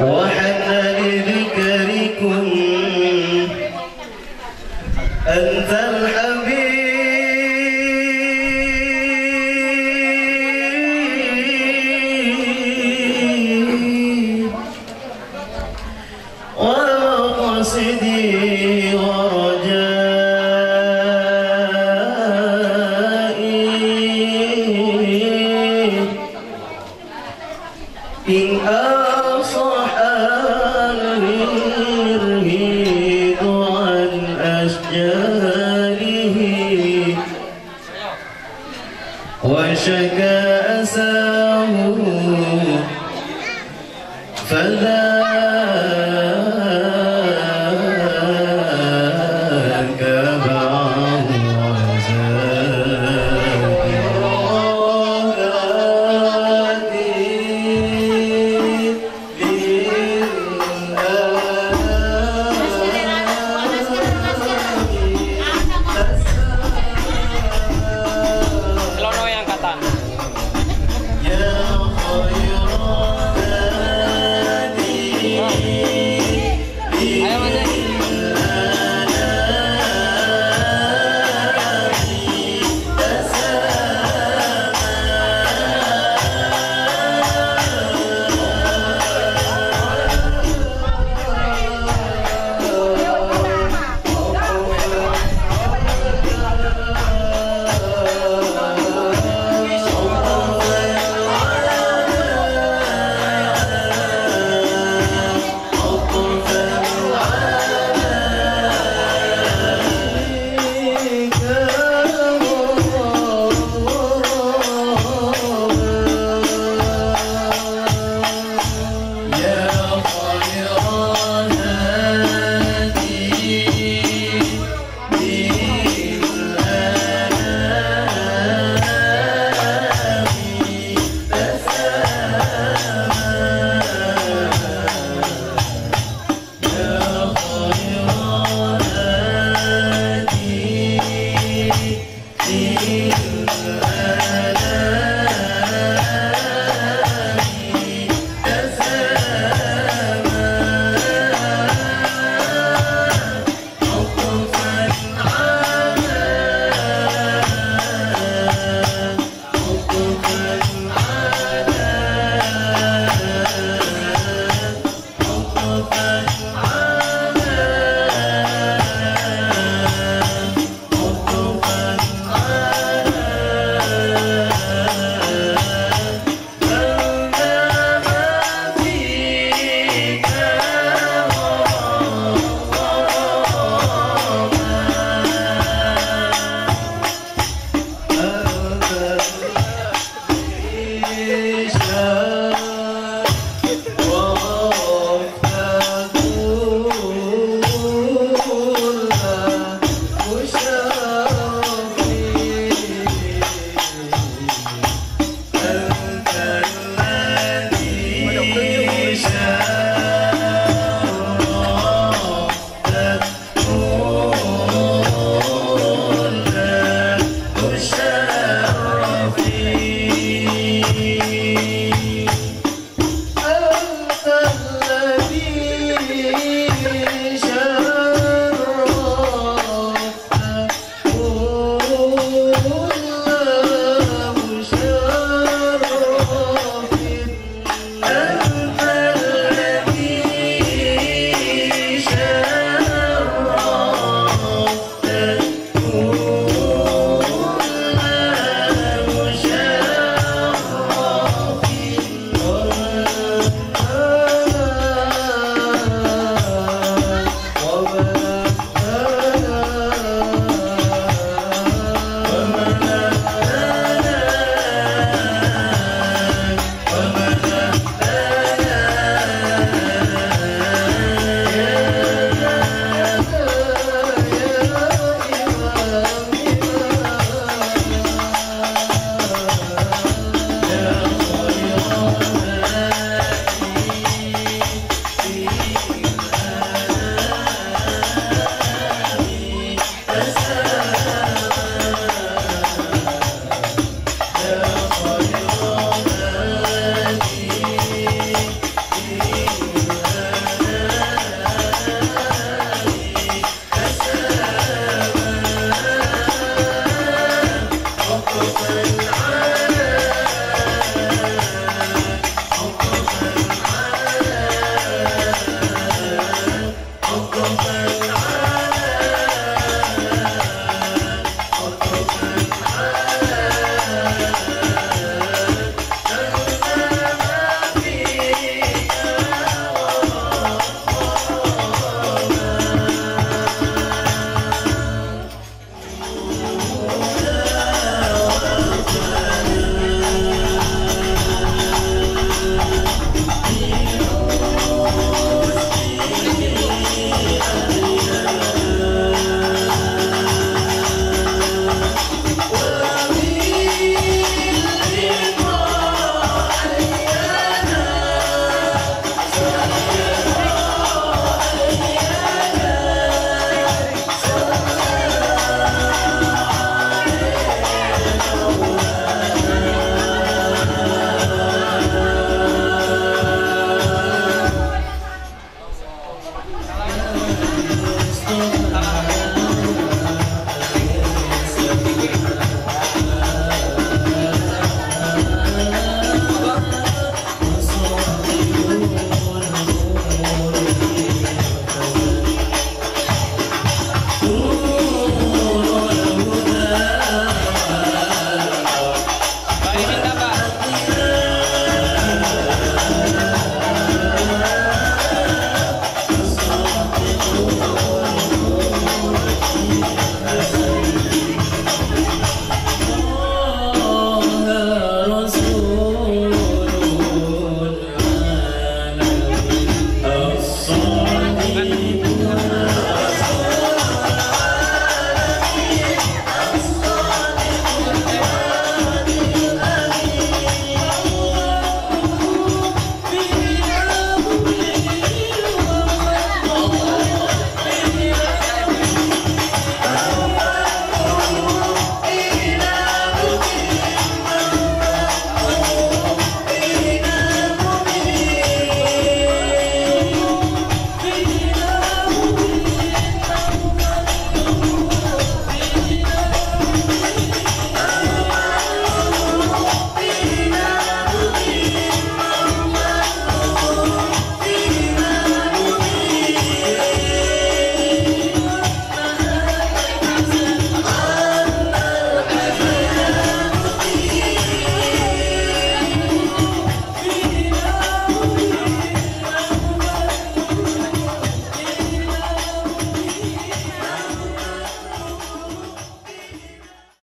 وحتى